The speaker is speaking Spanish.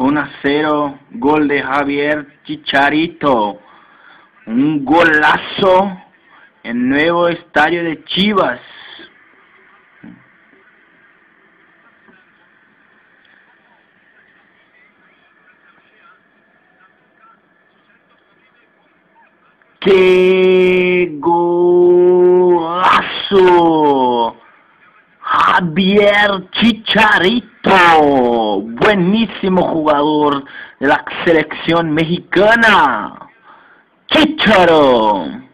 1 a 0, gol de Javier Chicharito. Un golazo en nuevo estadio de Chivas. ¡Qué golazo! Javier Chicharito, buenísimo jugador de la selección mexicana. Chicharo.